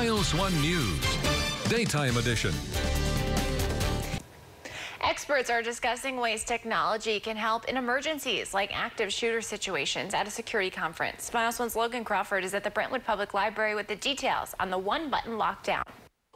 FiOS 1 News, Daytime Edition. Experts are discussing ways technology can help in emergencies like active shooter situations at a security conference. FiOS 1's Logan Crawford is at the Brentwood Public Library with the details on the one-button lockdown.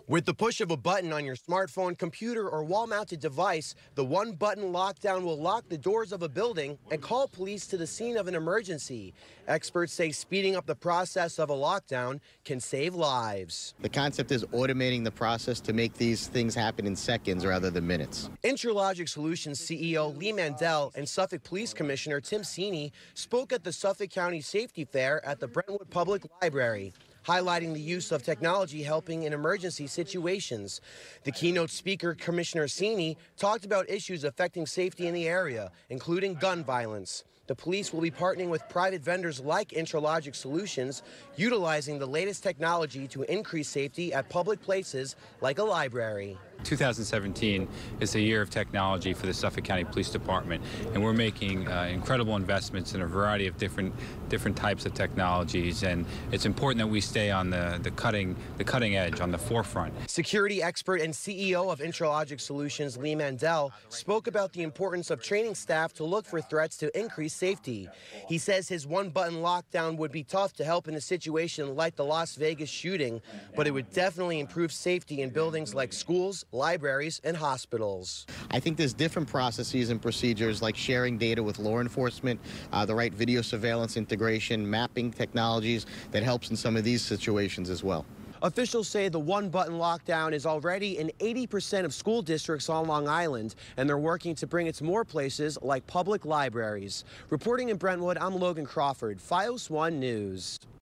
With the push of a button on your smartphone, computer, or wall mounted device, the one button lockdown will lock the doors of a building and call police to the scene of an emergency. Experts say speeding up the process of a lockdown can save lives. The concept is automating the process to make these things happen in seconds rather than minutes. Intralogic Solutions CEO Lee Mandel and Suffolk Police Commissioner Tim Sini spoke at the Suffolk County Safety Fair at the Brentwood Public Library highlighting the use of technology helping in emergency situations. The keynote speaker, Commissioner Sini, talked about issues affecting safety in the area, including gun violence. The police will be partnering with private vendors like Intralogic Solutions, utilizing the latest technology to increase safety at public places like a library. 2017 is a year of technology for the Suffolk County Police Department, and we're making uh, incredible investments in a variety of different different types of technologies. And it's important that we stay on the, the cutting the cutting edge, on the forefront. Security expert and CEO of Intralogic Solutions, Lee Mandel, spoke about the importance of training staff to look for threats to increase safety. He says his one-button lockdown would be tough to help in a situation like the Las Vegas shooting, but it would definitely improve safety in buildings like schools, libraries, and hospitals. I think there's different processes and procedures like sharing data with law enforcement, uh, the right video surveillance integration, mapping technologies that helps in some of these situations as well. Officials say the one button lockdown is already in 80% of school districts on Long Island, and they're working to bring it to more places like public libraries. Reporting in Brentwood, I'm Logan Crawford, FiOS 1 News.